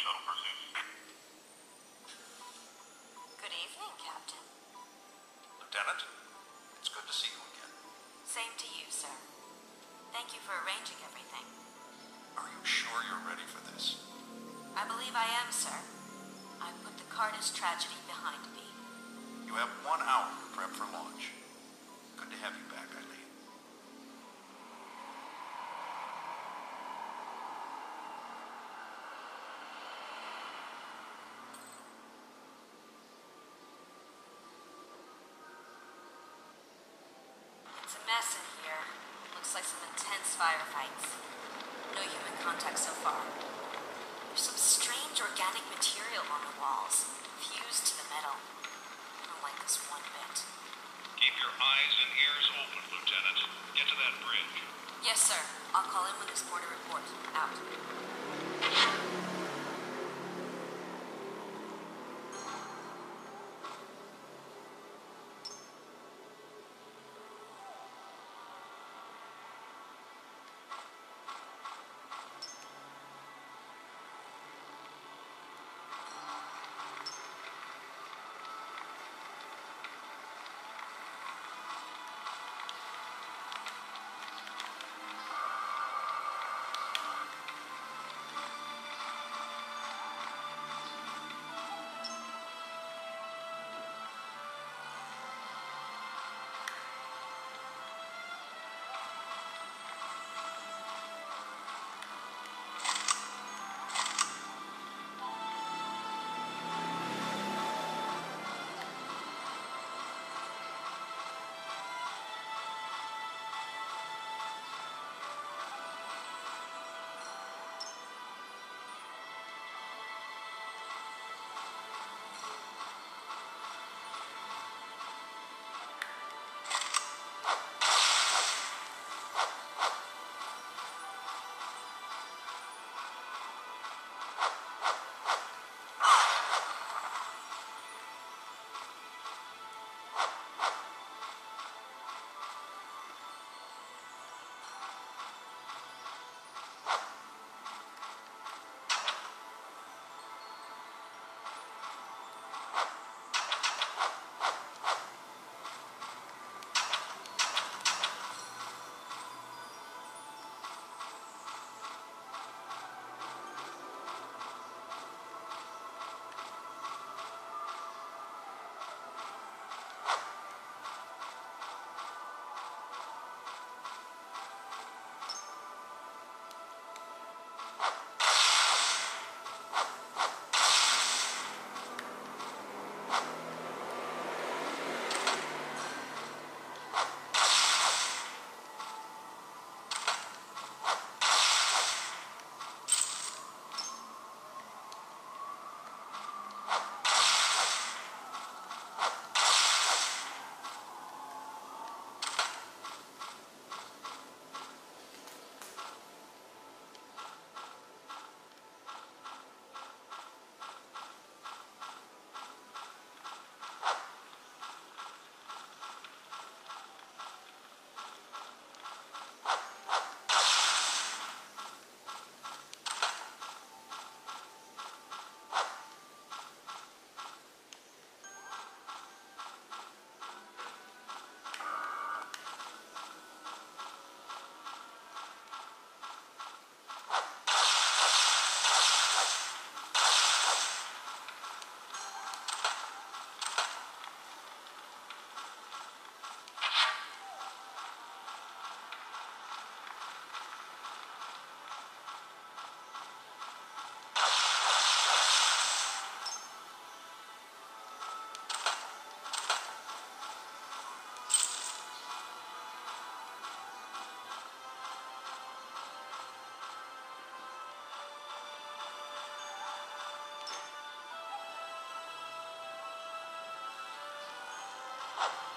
shuttle. Good evening, Captain. Lieutenant, it's good to see you again. Same to you, sir. Thank you for arranging everything. Are you sure you're ready for this? I believe I am, sir. I put the Cardis tragedy behind me. You have one hour to prep for launch. Good to have you back, mess in here. Looks like some intense firefights. No human contact so far. There's some strange organic material on the walls, fused to the metal. I don't like this one bit. Keep your eyes and ears open, Lieutenant. Get to that bridge. Yes, sir. I'll call in when this to report. Out.